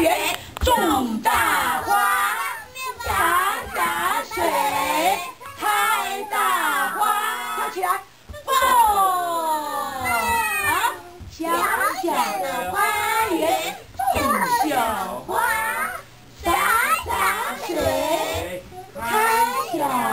园种大花洒洒水开大花飘起来蹦啊小小的花园种小花洒洒水开小